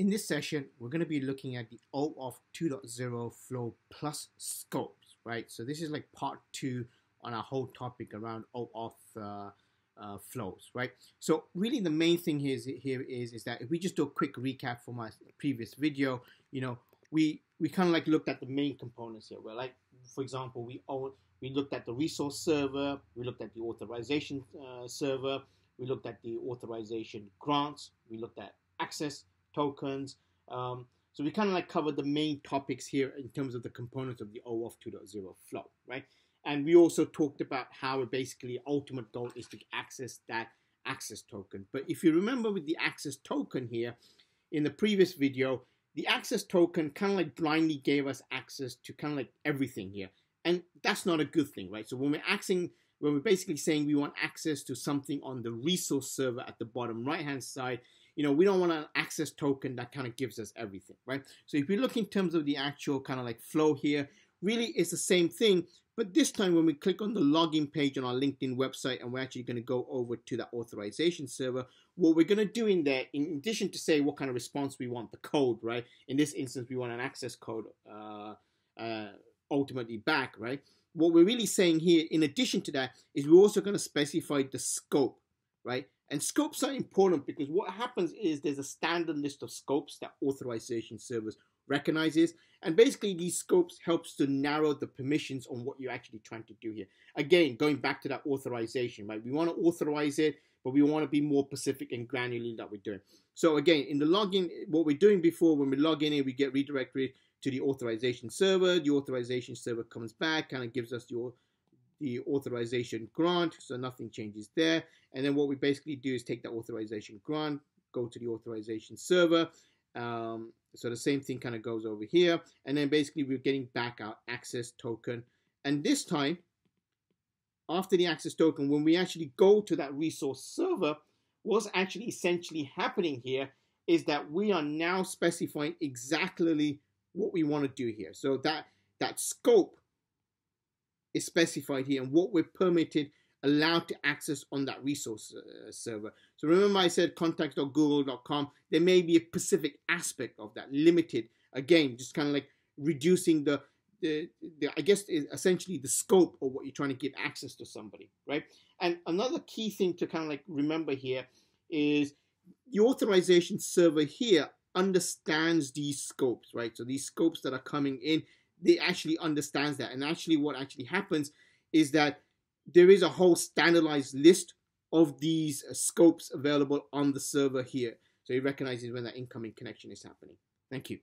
In this session, we're going to be looking at the OAuth 2.0 Flow Plus scopes, right? So this is like part two on our whole topic around OAuth uh, uh, flows, right? So really the main thing here is, here is, is that if we just do a quick recap from my previous video, you know, we, we kind of like looked at the main components here. Where like, for example, we own, we looked at the resource server, we looked at the authorization uh, server, we looked at the authorization grants, we looked at access, tokens. Um, so we kind of like covered the main topics here in terms of the components of the OAuth 2.0 flow, right? And we also talked about how basically ultimate goal is to access that access token. But if you remember with the access token here, in the previous video, the access token kind of like blindly gave us access to kind of like everything here. And that's not a good thing, right? So when we're accessing, when we're basically saying we want access to something on the resource server at the bottom right hand side, you know, we don't want an access token that kind of gives us everything, right? So if we look in terms of the actual kind of like flow here, really it's the same thing. But this time when we click on the login page on our LinkedIn website and we're actually going to go over to that authorization server, what we're going to do in there, in addition to say what kind of response we want, the code, right? In this instance, we want an access code uh, uh, ultimately back, right? What we're really saying here, in addition to that, is we're also going to specify the scope, right? And scopes are important because what happens is there's a standard list of scopes that authorization service recognizes. And basically these scopes helps to narrow the permissions on what you're actually trying to do here. Again, going back to that authorization, right? We want to authorize it, but we want to be more specific and granular that we're doing. So again, in the login, what we're doing before, when we log in, we get redirected to the authorization server. The authorization server comes back, kind of gives us your the authorization grant, so nothing changes there. And then what we basically do is take that authorization grant, go to the authorization server. Um, so the same thing kind of goes over here. And then basically we're getting back our access token. And this time, after the access token, when we actually go to that resource server, what's actually essentially happening here is that we are now specifying exactly what we want to do here. So that that scope is specified here and what we're permitted allowed to access on that resource uh, server. So remember I said contacts.google.com, there may be a specific aspect of that, limited, again, just kind of like reducing the, the, the, I guess essentially the scope of what you're trying to give access to somebody, right? And another key thing to kind of like remember here is the authorization server here understands these scopes, right? So these scopes that are coming in, they actually understands that. And actually what actually happens is that there is a whole standardized list of these uh, scopes available on the server here. So it recognizes when that incoming connection is happening. Thank you.